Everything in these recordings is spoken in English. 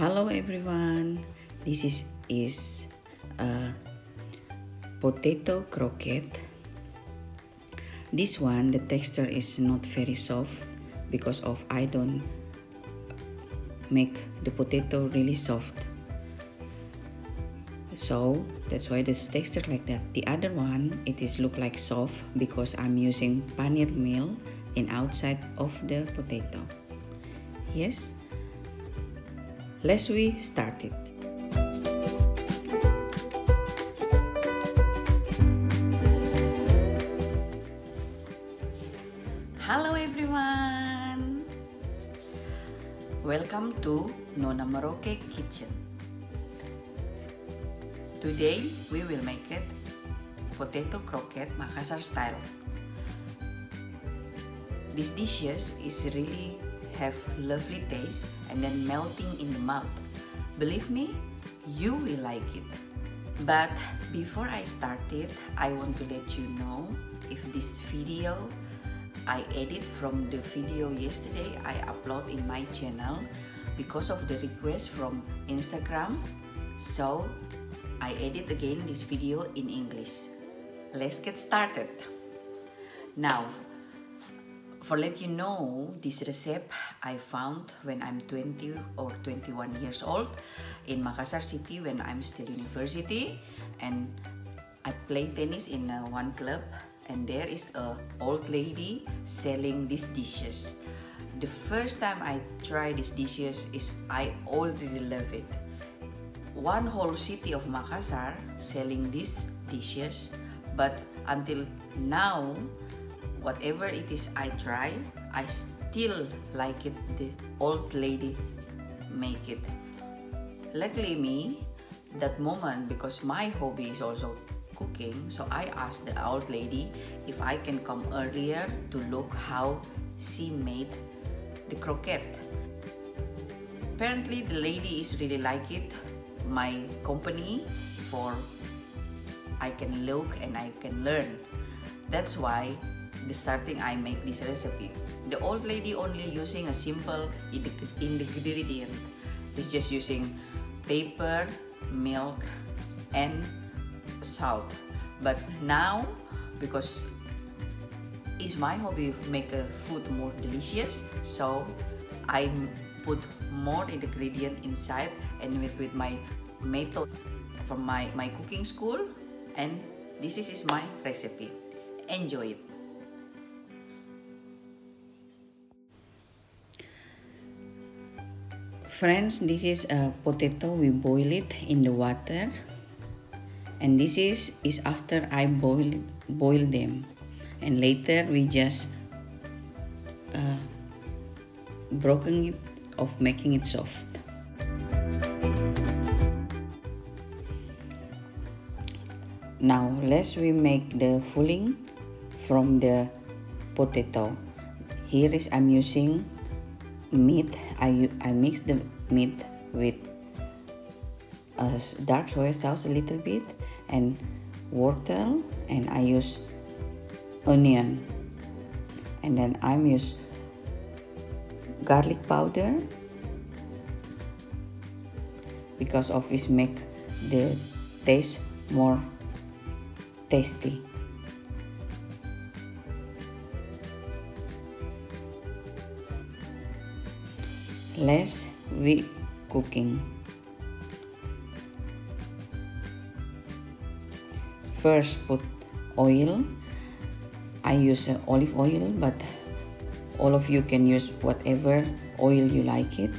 Hello everyone. This is is a potato croquette. This one the texture is not very soft because of I don't make the potato really soft. So that's why this texture like that. The other one it is look like soft because I'm using paneermeel in outside of the potato. Yes. Let's we start it. Hello everyone. Welcome to Nona Maroke Kitchen. Today we will make it potato croquette Makassar style. This dishes is really have lovely taste and then melting in the mouth. Believe me, you will like it. But before I start it, I want to let you know if this video I edit from the video yesterday I upload in my channel because of the request from Instagram. So I edit again this video in English. Let's get started. Now, for let you know this recipe I found when I'm 20 or 21 years old in Makassar city when I'm still university and I play tennis in uh, one club and there is a old lady selling these dishes. The first time I try these dishes is I already love it. One whole city of Makassar selling these dishes but until now whatever it is I try, I still like it the old lady make it. Luckily me, that moment because my hobby is also cooking, so I asked the old lady if I can come earlier to look how she made the croquette. Apparently the lady is really like it, my company for I can look and I can learn. That's why the starting I make this recipe. The old lady only using a simple ingredient. It's just using paper, milk, and salt. But now, because it's my hobby make a food more delicious, so I put more ingredient inside and with, with my method from my, my cooking school and this is, is my recipe. Enjoy it. Friends, this is a potato. We boil it in the water. And this is, is after I boil, boil them. And later we just uh, broken it of making it soft. Now let's we make the filling from the potato. Here is I'm using meat I, I mix the meat with dark soy sauce a little bit and wortel and I use onion. And then I'm use garlic powder because of this make the taste more tasty less we cooking. First put oil. I use uh, olive oil but all of you can use whatever oil you like it.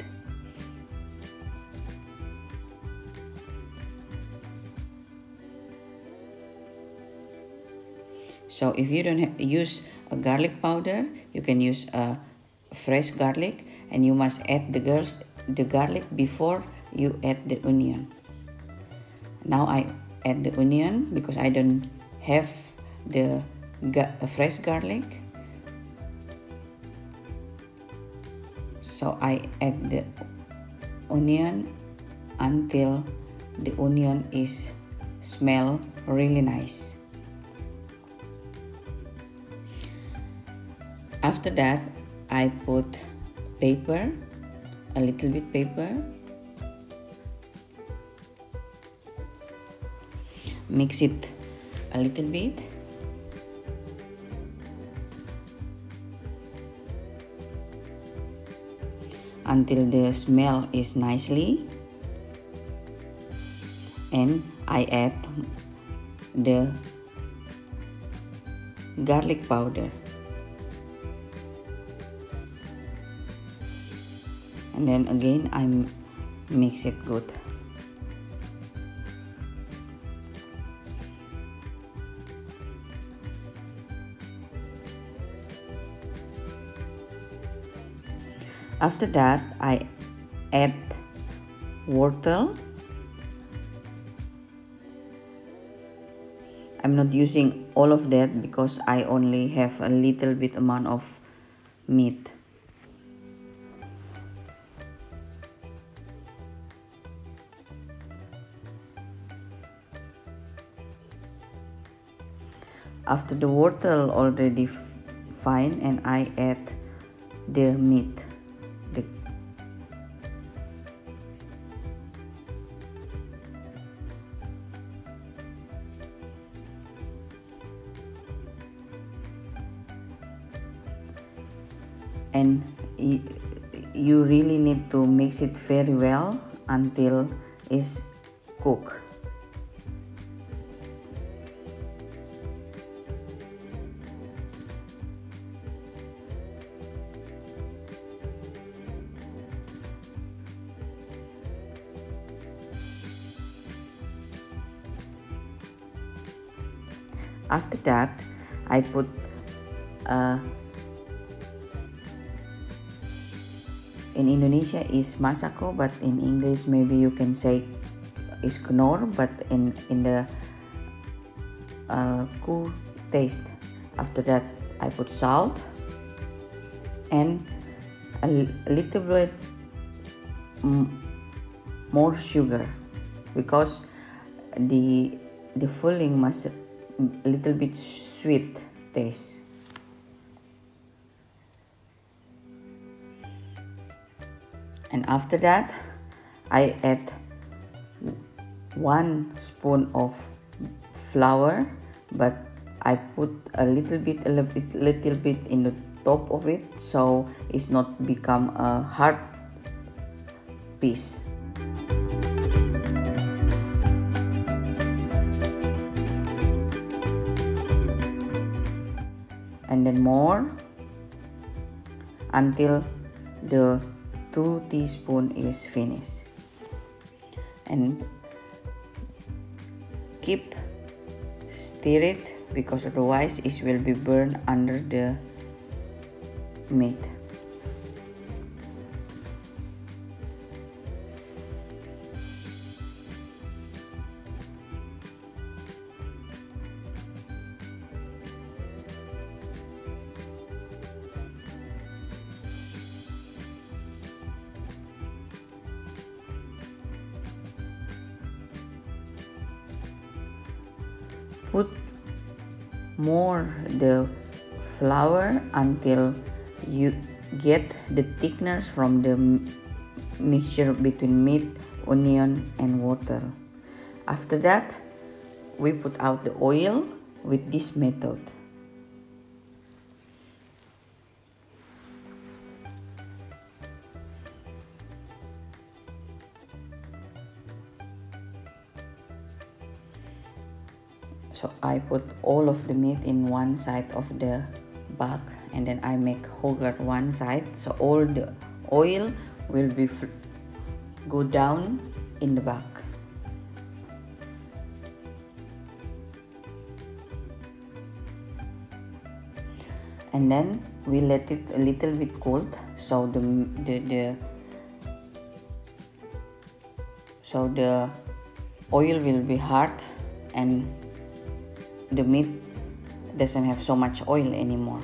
So if you don't use a garlic powder, you can use a fresh garlic and you must add the girls the garlic before you add the onion. Now I add the onion because I don't have the fresh garlic. So I add the onion until the onion is smell really nice. After that I put paper, a little bit paper. Mix it a little bit. Until the smell is nicely. And I add the garlic powder. And then again I mix it good. After that I add wortel I'm not using all of that because I only have a little bit amount of meat after the wortel already fine and I add the meat. And you really need to mix it very well until it's cooked I put uh, in Indonesia is masako but in English maybe you can say is knorr but in in the uh, cool taste. After that I put salt and a, little bit more sugar because the the filling must a little bit sweet taste and after that I add one spoon of flour but I put a little bit a little bit, little bit in the top of it so it's not become a hard piece and then more until the 2 teaspoon is finished. And keep stir it because otherwise it will be burned under the meat put more the flour until you get the thickness from the mixture between meat onion and water. After that we put out the oil with this method I put all of the meat in one side of the bag and then I make hogurt one side. So all the oil will be go down in the bag and then we let it a little bit cold. So the the, the so the oil will be hard and the meat doesn't have so much oil anymore.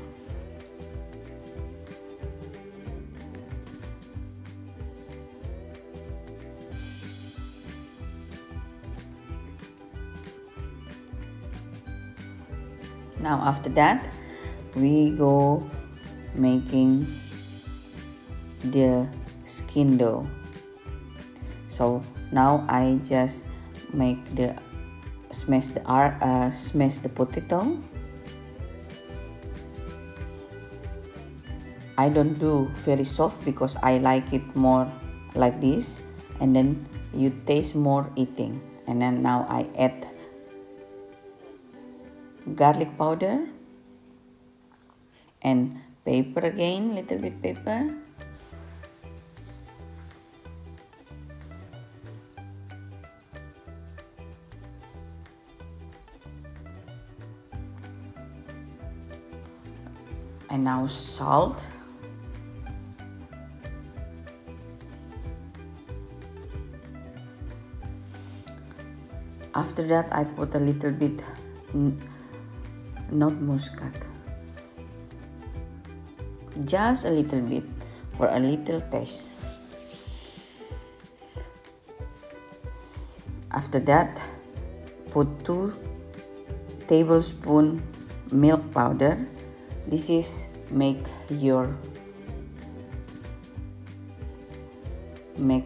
Now after that, we go making the skin dough. So now I just make the smash the uh, smash the potato. I don't do very soft because I like it more like this and then you taste more eating. And then now I add garlic powder and pepper again little bit pepper and now salt. After that I put a little bit nootmuskaat. Just a little bit for a little taste. After that put 2 tablespoon milk powder this is make your make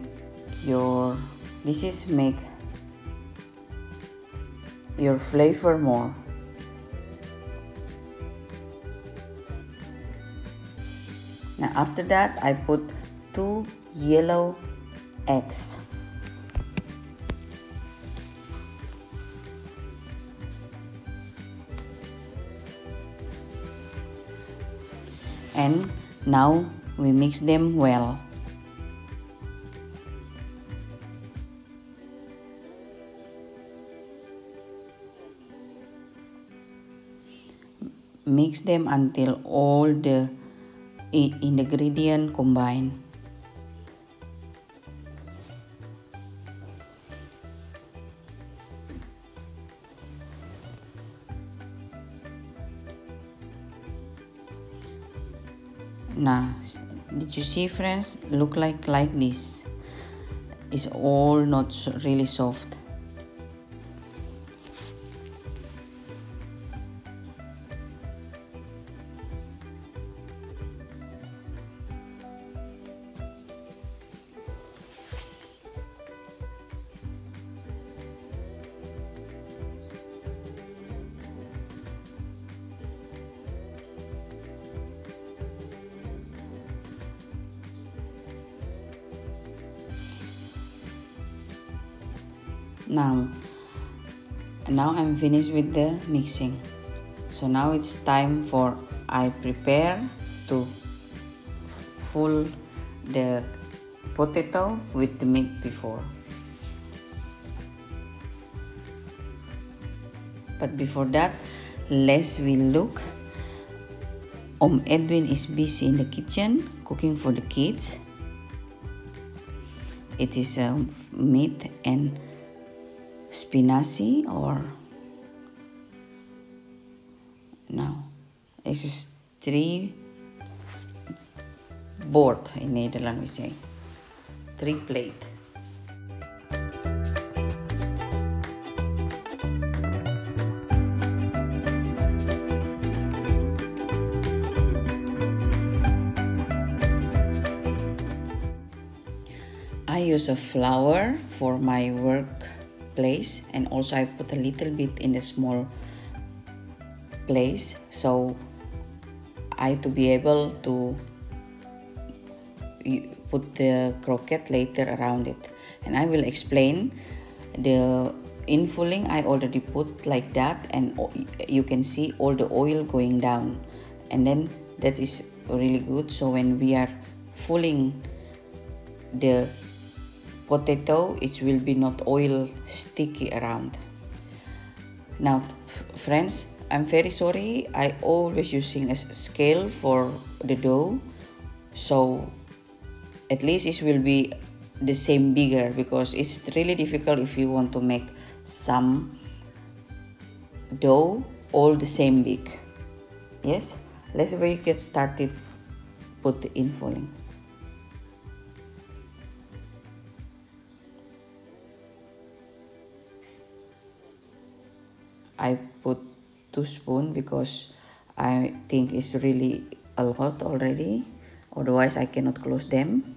your this is make your flavor more. Now after that I put two yellow eggs. And now we mix them well. mix them until all the ingredient combine now did you see friends? Look like like this. It's all not really soft now now I'm finished with the mixing. So now it's time for I prepare to full the potato with the meat before. But before that let's we look. Om Edwin is busy in the kitchen cooking for the kids. It is a um, meat and spinazie or? No. Is three board in Netherlands we say. Three plate. I use a flour for my work place and also I put a little bit in the small place so I to be able to put the croquette later around it. And I will explain the infilling. I already put like that and you can see all the oil going down. And then that is really good. So when we are filling the potato it will be not oil sticky around. Now friends i'm very sorry. I always using a scale for the dough. So at least it will be the same bigger because it's really difficult if you want to make some dough all the same big. Yes? Let's we get started. Put the infilling I put two spoon because I think it's really a lot already. Otherwise I cannot close them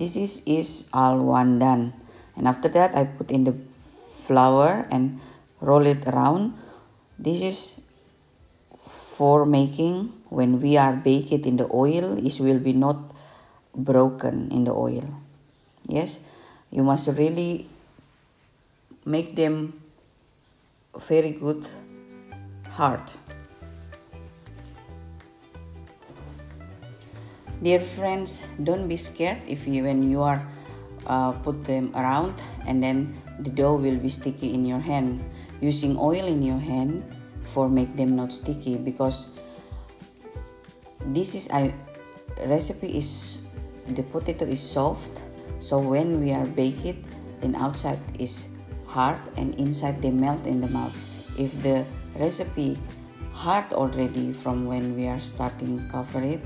this is is all one done and after that I put in the flour and roll it around. This is for making when we are bake it in the oil it will be not broken in the oil. Yes? You must really make them very good hard dear friends don't be scared if you when you are uh, put them around and then the dough will be sticky in your hand. Using oil in your hand for make them not sticky because this is a recipe is the potato is soft. So when we are bake it then outside is hard and inside they melt in the mouth. If the recipe hard already from when we are starting cover it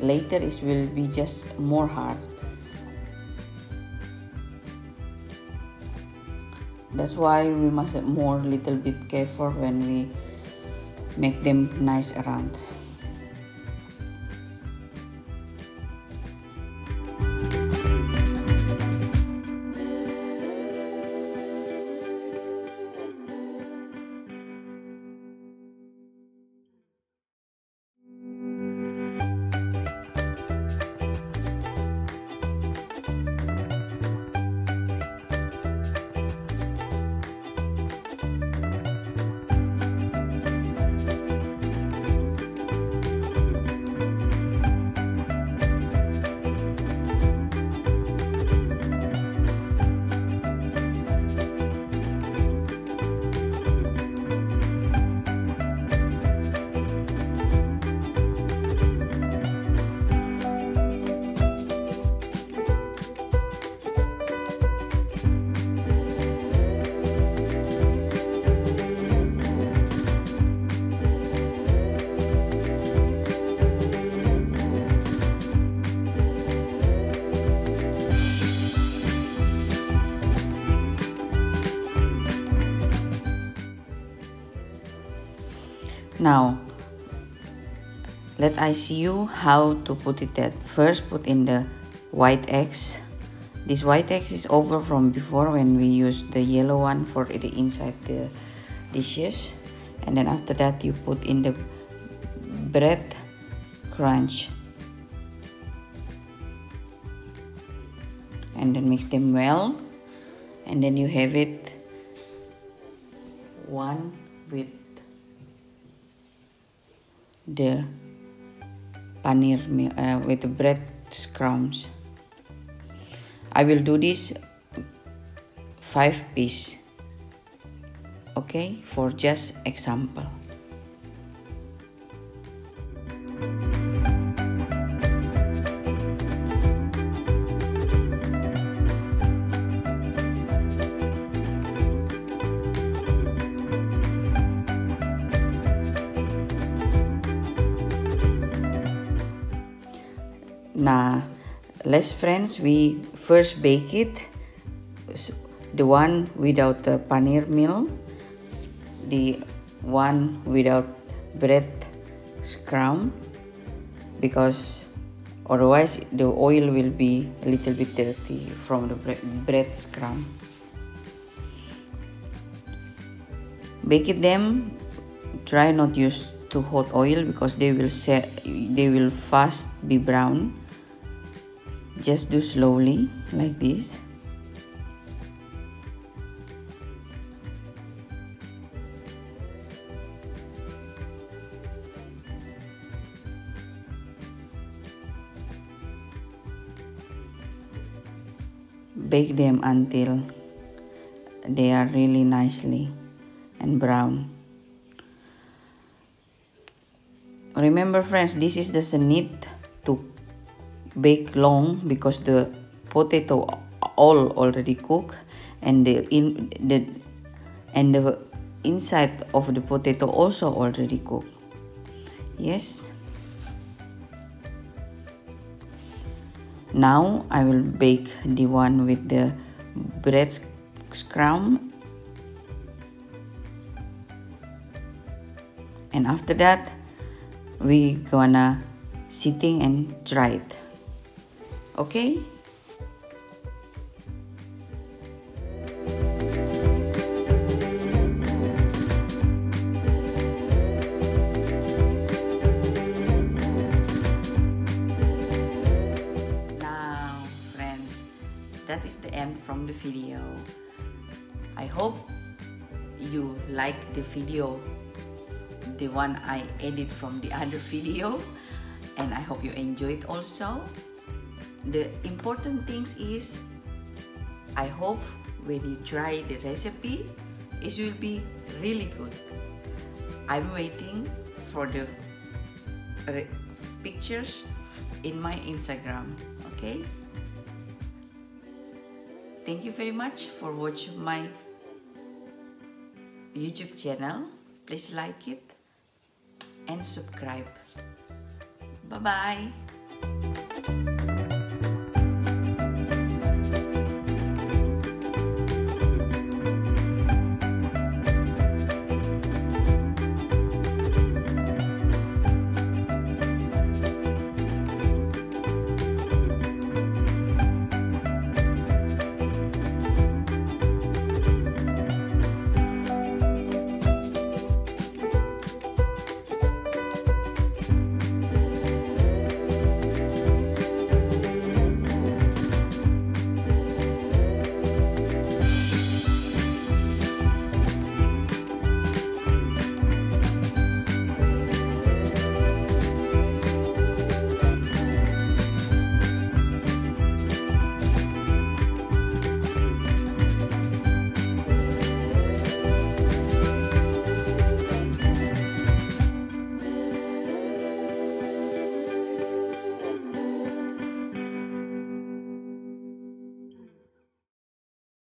later it will be just more hard. That's why we must more little bit careful when we make them nice around now. Let I see you how to put it that first put in the white eggs this white eggs is over from before when we use the yellow one for the inside the dishes. And then after that you put in the bread crunch. And then mix them well. And then you have it one with the paneer uh, with the bread crumbs. I will do this five piece okay for just example let's friends, we first bake it. The one without the paneermeel, the one without bread scrum, because otherwise the oil will be a little bit dirty from the bread, bread scrum. Bake it them, try not use too hot oil because they will set they will fast be brown just do slowly like this. Bake them until they are really nicely and brown. Remember friends this is the to bake long because the potato all already cooked and the in the and the inside of the potato also already cooked. Yes. Now I will bake the one with the bread scrum. And after that we gonna sitting and try it Okay? Now, friends, that is the end from the video. I hope you like the video, the one I edit from the other video, and I hope you enjoy it also. The important things is, I hope when you try the recipe, it will be really good. I'm waiting for the pictures in my Instagram. Okay. Thank you very much for watching my YouTube channel. Please like it and subscribe. Bye bye.